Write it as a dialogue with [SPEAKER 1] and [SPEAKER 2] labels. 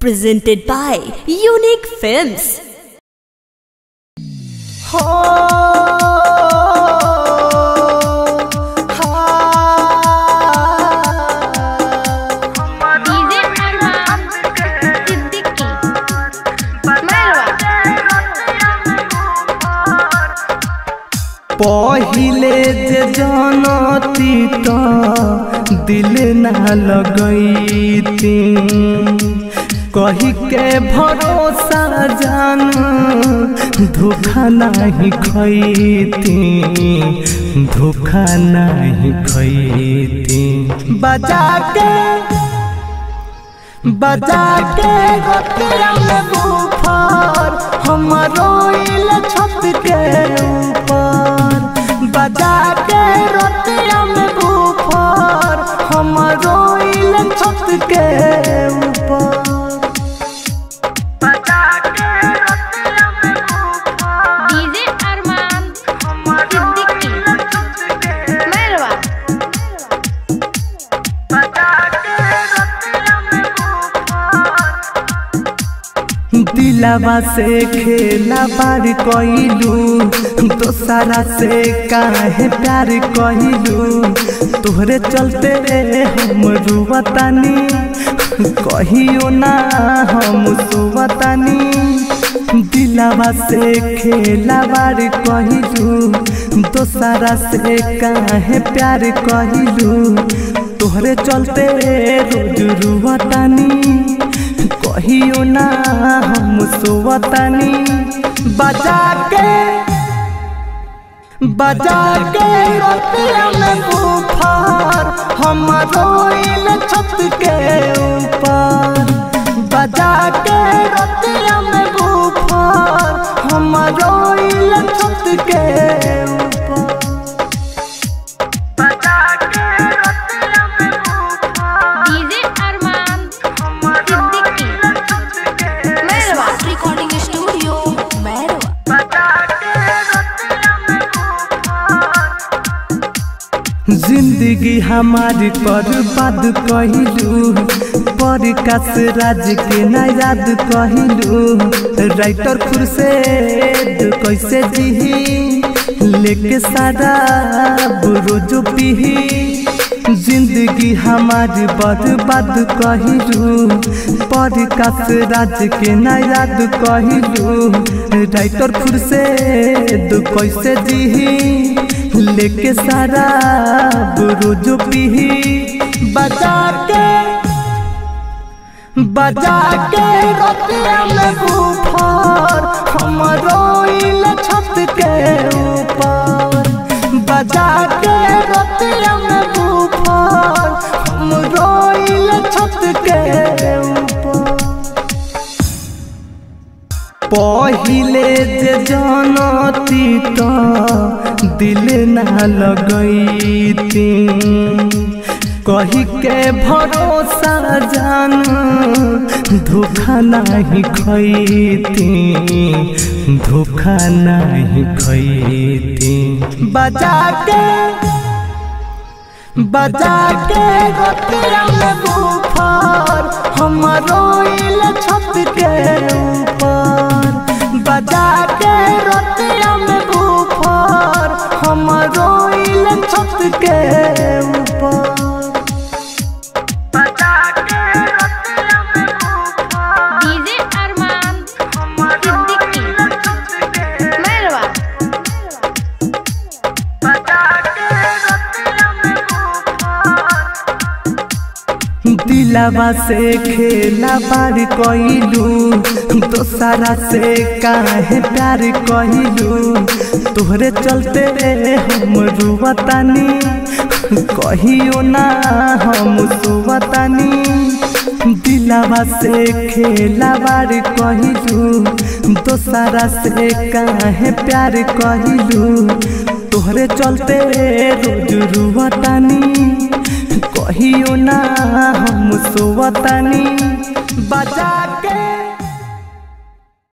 [SPEAKER 1] presented by Unique Films.
[SPEAKER 2] पहिले जे जानती तो दिल ना लगैती कही के भरोसा जान धोखा नहीं खैती, धोखा नहीं खैती। बजा के बजा के बुफार हम रोइल छत के ऊपर। बजा के रोतिया में हम रोइल छत के दिलावा से खेला बार कइलू। दोसरा से काहे प्यार कइलू। तोहरे चलते हम रुवतानी। कहियो ना हम सुवतानी। दिलावा से खेला बार कइलू। दोसरा से काहे प्यार कइलू। तोहरे चलते रोज रुवतानी। कहियो ना हम सोवतानी। बजा के बजा के रोतिया में बुफार हम रोइल छत के ऊपर बजा के रोतिया में बुफार हम रोइल छत के ऊपर ज़िंदगी हमारी पर बात कहलू पर कस राज के नाद कहिलू। राइटर खुरसे कैसे जीही लेके सारा रोज पीही। ज़िंदगी हमारी बर्बाद कहिलू। पर कस राज के न याद कहिलू। राइटर खुरसे कैसे जीही लेके सारा रोज पीही। बजा के बजा के छत के ऊपर। बजा के रोतिया में पहिले जे जानती तो दिल ना लगैती। कही के भरोसा जान धोखा नहीं खैती, धोखा नहीं खैती। बजा के बजा के गोतिया में बुफार हम रोइल छत के ऊपर। बजा के रोतिया में बुफार हम रोइल छत के दिलावा से खेला बार कइलू। दोसरा से काहे प्यार कइलू। तोहरे चलते हम रुवतानी कहियो ना हम सुवतानी दिलावा से खेला बार कइलू। दोसरा से काहे प्यार कइलू। तोहरे चलते रोज रुवतानी कहियो ना हम सुवतनी बजा के